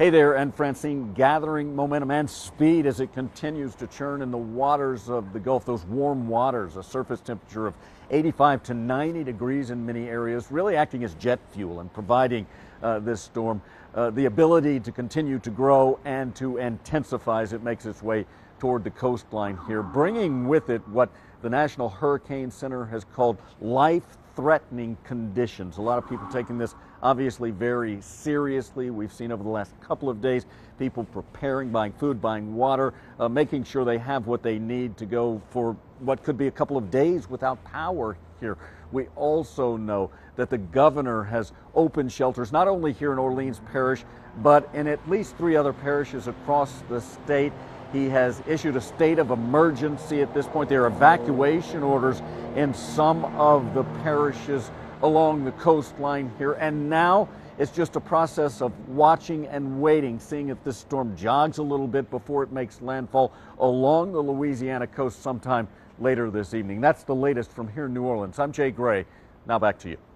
Hey there, and Francine, gathering momentum and speed as it continues to churn in the waters of the Gulf, those warm waters, a surface temperature of 85 to 90 degrees in many areas, really acting as jet fuel and providing uh, this storm uh, the ability to continue to grow and to intensify as it makes its way toward the coastline here, bringing with it what the National Hurricane Center has called life threatening conditions. A lot of people taking this obviously very seriously. We've seen over the last couple of days people preparing, buying food, buying water, uh, making sure they have what they need to go for what could be a couple of days without power here. We also know that the governor has opened shelters not only here in Orleans Parish, but in at least three other parishes across the state. He has issued a state of emergency at this point. There are evacuation orders in some of the parishes along the coastline here. And now it's just a process of watching and waiting, seeing if this storm jogs a little bit before it makes landfall along the Louisiana coast sometime later this evening. That's the latest from here in New Orleans. I'm Jay Gray. Now back to you.